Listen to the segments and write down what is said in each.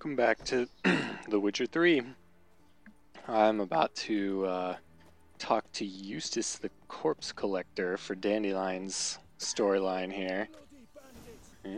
welcome back to The Witcher 3. I'm about to uh, talk to Eustace the Corpse Collector for Dandelion's storyline here. Yeah.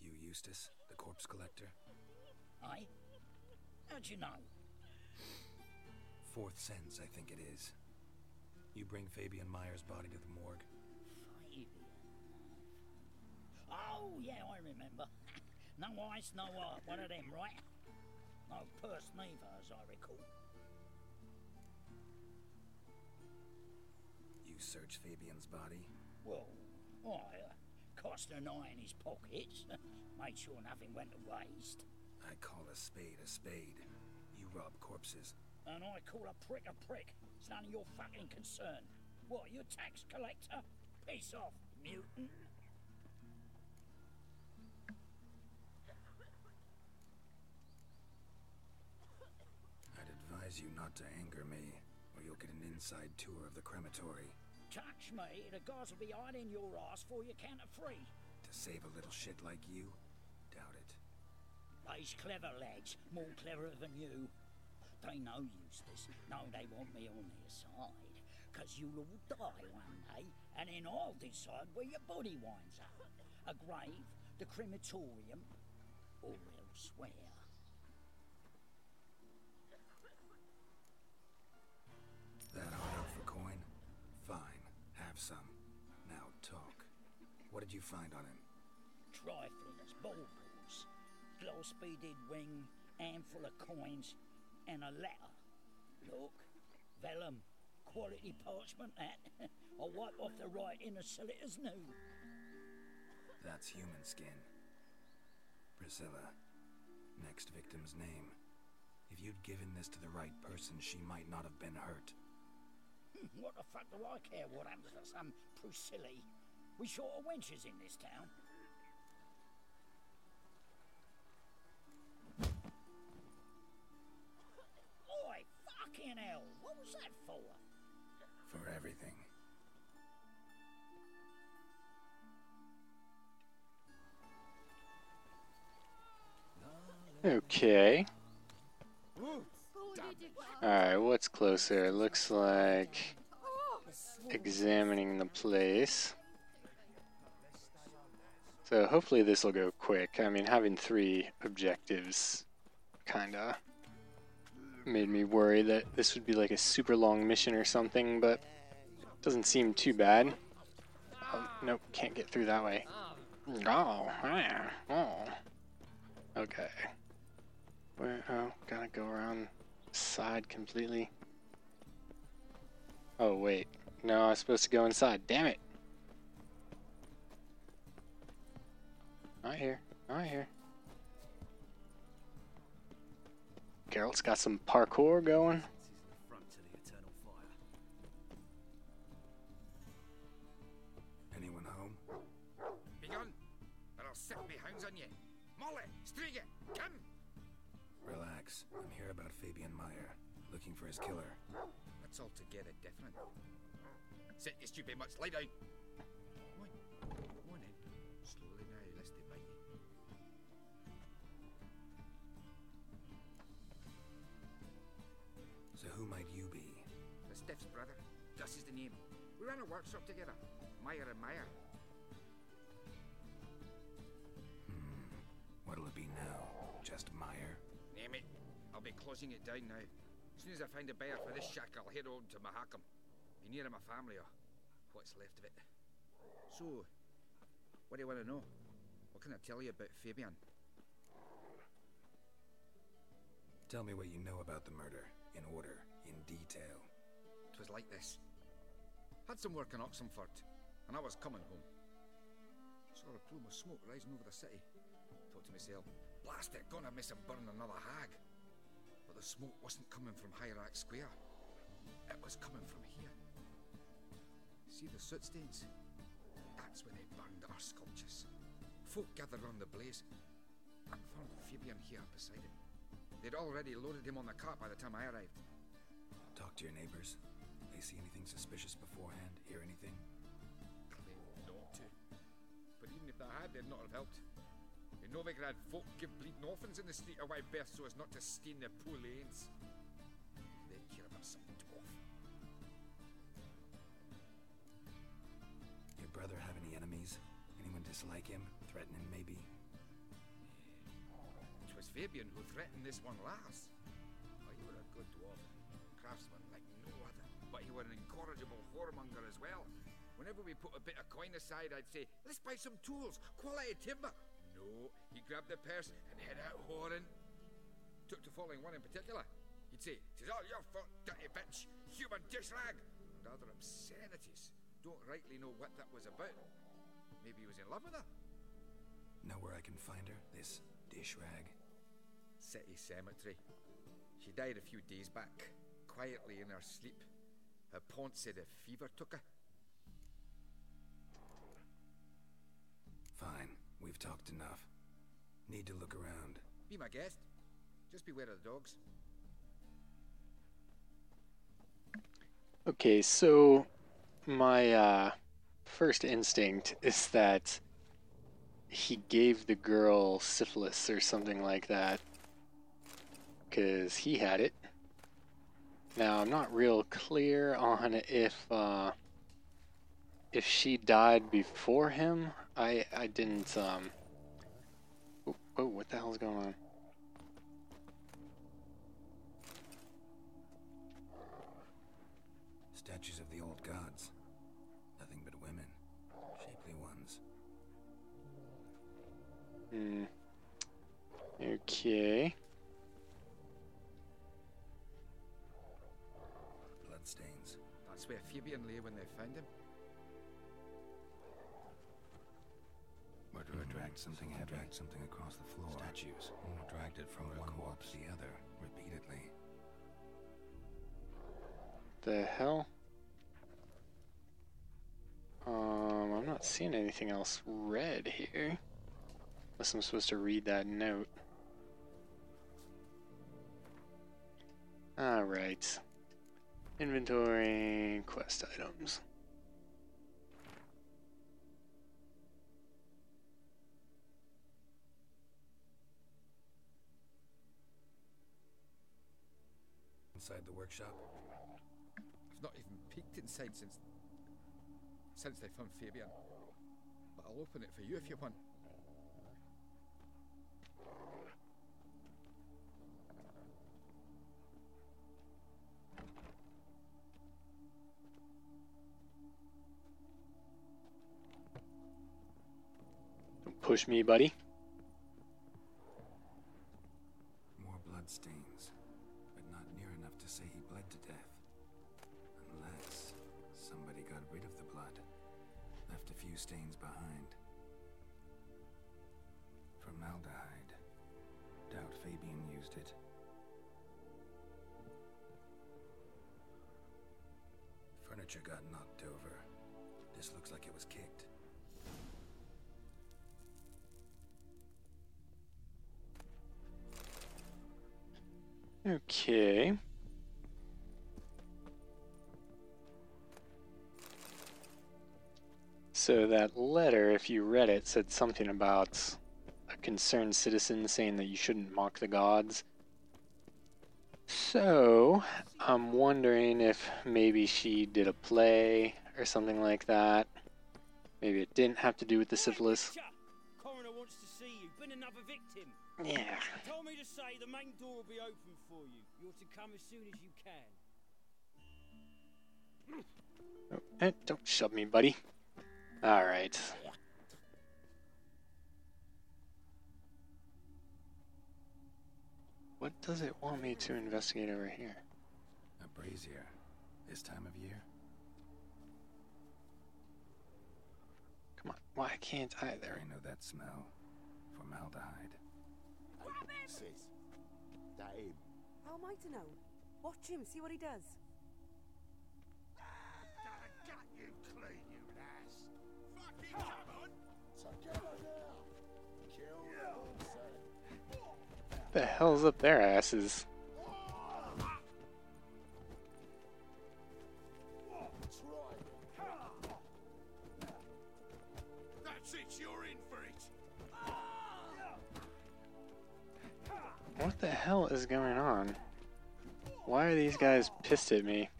You Eustace, the corpse collector? I? How'd you know? Fourth sense, I think it is. You bring Fabian Meyer's body to the morgue. Fabian. Oh, yeah, I remember. no ice, no art, one of them, right? No purse neither, as I recall. You search Fabian's body? Well, I uh, cast an eye in his pockets, made sure nothing went to waste, I call a spade a spade. You rob corpses. and I call a prick a prick. It's none of your fucking concern. What, you tax collector? Piss off, mutant. I'd advise you not to anger me, or you'll get an inside tour of the crematory. Touch me, the guys will be hiding your ass for you can't free. To save a little shit like you? Doubt it. They's clever lads, more cleverer than you. They know Eustace, know they want me on their side. Cause you'll all die one day, and then I'll decide where your body winds up. A grave, the crematorium, or elsewhere. That hard for coin? Fine, have some. Now talk. What did you find on him? Triflers, baubles, gloss beaded ring, handful of coins, and a letter. Look, vellum, quality parchment that. I'll wipe off the writing and sell it as new. That's human skin. Priscilla. Next victim's name. If you'd given this to the right person, she might not have been hurt. Hmm, what the fuck do I care what happens to some Priscilla? We short of wenches in this town. Fucking hell! What was that for? For everything. Okay. Alright, what's closer? It looks like examining the place. So hopefully this will go quick. I mean, having three objectives kinda made me worry that this would be like a super long mission or something, but doesn't seem too bad. Oh, nope, can't get through that way. Oh, oh. Okay. Where? Oh, gotta go around side completely. Oh wait, no, I was supposed to go inside. Damn it! Not here. Not here. Geralt's got some parkour going. Anyone home? Begun, or I'll set me hounds on you. Molly, Striga, come! Relax. I'm here about Fabian Meyer. Looking for his killer. That's altogether different. Sit your stupid mutts, lie down. Come on, come on then. Slowly now, Stiff's brother, Gus is the name. We ran a workshop together, Meyer and Meyer. Hmm. What'll it be now? Just Meyer? Name it. I'll be closing it down now. As soon as I find a buyer for this shack, I'll head on to Mahakam. Be near my family or what's left of it. So, what do you want to know? What can I tell you about Fabian? Tell me what you know about the murder, in order, in detail. Was like this. Had some work in Oxenford, and I was coming home. Saw a plume of smoke rising over the city. Thought to myself, blast it, gonna miss him burn another hag. But the smoke wasn't coming from Hierarch Square. It was coming from here. See the soot stains? That's where they burned our sculptures. Folk gathered round the blaze and found Fabian here beside him. They'd already loaded him on the cart by the time I arrived. Talk to your neighbors. They They see anything suspicious beforehand? Hear anything? Claim not to. But even if they had, they'd not have helped. In Novigrad, folk give bleeding orphans in the street a wide berth so as not to stain their poor lanes. They care about some toff. Your brother have any enemies? Anyone dislike him? Threaten him, maybe? It was Fabian who threatened this one last. Oh, you were a good dwarf, craftsman like other. But you were an incorrigible whoremonger as well. Whenever we put a bit of coin aside, I'd say, let's buy some tools, quality timber. No, he grabbed the purse and head out whoring. Took to following one in particular. He'd say, "'Tis all your fault, dirty bitch, human dish rag," and other obscenities. Don't rightly know what that was about. Maybe he was in love with her. Know where I can find her? This dish rag? City Cemetery. She died a few days back, quietly in her sleep. Her pont said a fever took her. Fine. We've talked enough. Need to look around. Be my guest. Just beware of the dogs. Okay, so my uh, first instinct is that he gave the girl syphilis or something like that. Because he had it. Now, I'm not real clear on if uh, if she died before him. I I didn't um. Oh, oh, what the hell's going on? Statues of the old gods. Nothing but women. Shapely ones. Hmm. Okay. Where Fabian lay when they found him. Murderer dragged something heavy. Dragged something across the floor. Statues. Or dragged it from one wall to the other, repeatedly. The hell? Um, I'm not seeing anything else red here. Unless I'm supposed to read that note. Alright. Inventory, quest items. Inside the workshop. I've not even peeked inside since since they found Fabian. But I'll open it for you if you want. Push me, buddy. More bloodstains, but not near enough to say he bled to death. Unless somebody got rid of the blood, left a few stains behind. Formaldehyde. Doubt Fabian used it. Furniture got knocked over. This looks like it was kicked. Okay. So that letter, if you read it, said something about a concerned citizen saying that you shouldn't mock the gods. So, I'm wondering if maybe she did a play or something like that. Maybe it didn't have to do with the syphilis. You. Been another victim. Yeah. Told me to say the main door will be open for you. You're to come as soon as you can. Oh, eh, don't shove me, buddy. Alright. What does it want me to investigate over here? A brazier. This time of year? Come on, why can't I there? I know that smell. Formaldehyde. Sis, that him? How am I to know? Watch him, see what he does. Gotta gut you clean, you lass. Fucking come on! So get her now. Kill the yeah. the hell's up their asses? Guys pissed at me?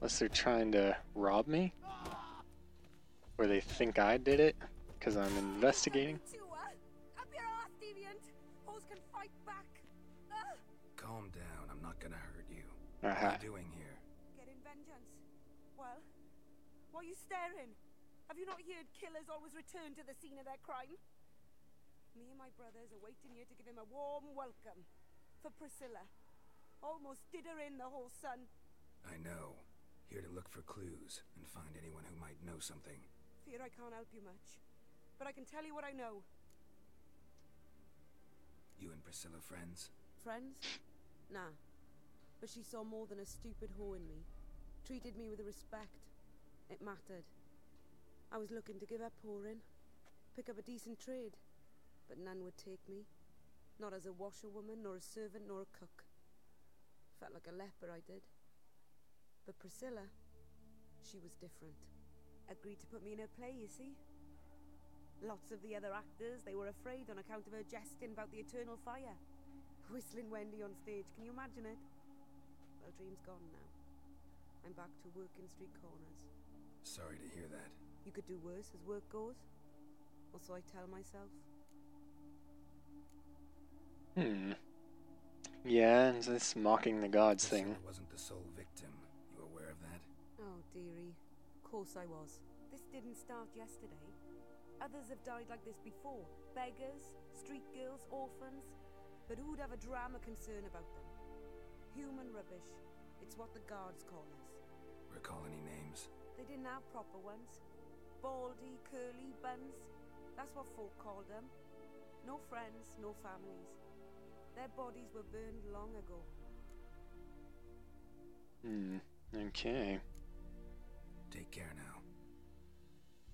Unless they're trying to rob me? Or they think I did it? Because I'm investigating? You, uh, up your ass, deviant. Hoes can fight back. Calm down. I'm not gonna hurt you. Aha. What are you doing here? getting vengeance. Well, why are you staring? Have you not heard killers always return to the scene of their crime? Me and my brothers are waiting here to give him a warm welcome. For Priscilla. Almost did her in the whole sun. I know. Here to look for clues and find anyone who might know something. Fear I can't help you much. But I can tell you what I know. You and Priscilla friends? Friends? Nah. But she saw more than a stupid whore in me. Treated me with respect. It mattered. I was looking to give up whoring. Pick up a decent trade. But none would take me. Not as a washerwoman, nor a servant, nor a cook. Felt like a leper, I did. But Priscilla, she was different. Agreed to put me in her play, you see. Lots of the other actors, they were afraid on account of her jesting about the eternal fire. Whistling Wendy on stage, can you imagine it? Well, dream's gone now. I'm back to working street corners. Sorry to hear that. You could do worse as work goes. Or so I tell myself. Hmm. Yeah, and this mocking the gods thing. Priscilla wasn't the sole victim. You aware of that? Oh, dearie. Of course I was. This didn't start yesterday. Others have died like this before. Beggars, street girls, orphans. But who'd have a drama concern about them? Human rubbish. It's what the guards call us. Recall any names? They didn't have proper ones. Baldy, curly, buns. That's what folk called them. No friends, no families. Their bodies were burned long ago. Hmm. Okay. Take care now.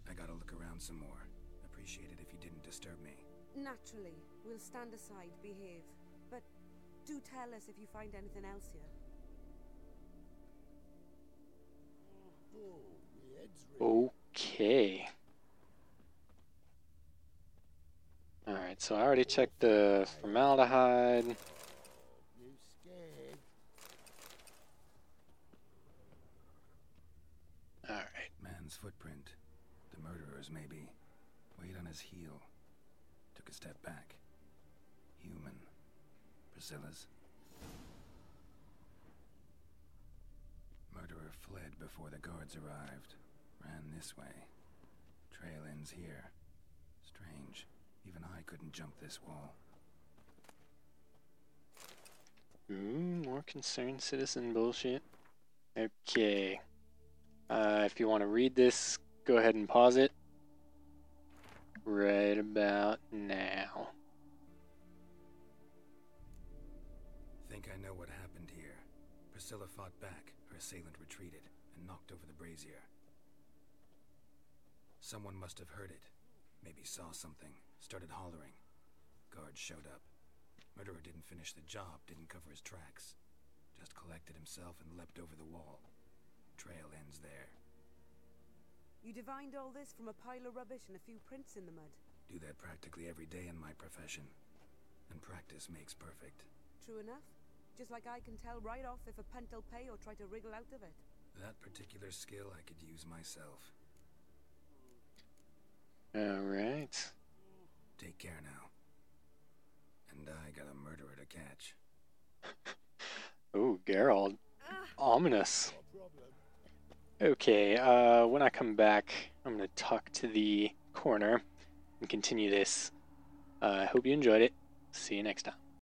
I gotta look around some more. Appreciate it if you didn't disturb me. Naturally, we'll stand aside, behave. But do tell us if you find anything else here. Oh, my head's ringing. Okay. So I already checked the formaldehyde. You? Alright. Man's footprint. The murderer's, maybe. Weight on his heel. Took a step back. Human. Priscilla's. Murderer fled before the guards arrived. Ran this way. Trail ends here. Strange. Even I couldn't jump this wall. Ooh, more concerned citizen bullshit. Okay. Uh, if you want to read this, go ahead and pause it. Right about now. Think I know what happened here. Priscilla fought back, her assailant retreated, and knocked over the brazier. Someone must have heard it. Maybe saw something, started hollering. Guards showed up. Murderer didn't finish the job, didn't cover his tracks. Just collected himself and leapt over the wall. Trail ends there. You divined all this from a pile of rubbish and a few prints in the mud. Do that practically every day in my profession. And practice makes perfect. True enough. Just like I can tell right off if a punt'll pay or try to wriggle out of it. That particular skill I could use myself. Alright. Take care now. And I got a murderer to catch. Ooh, Geralt. Ominous. Okay, uh, when I come back, I'm gonna talk to the coroner and continue this. Uh, I hope you enjoyed it. See you next time.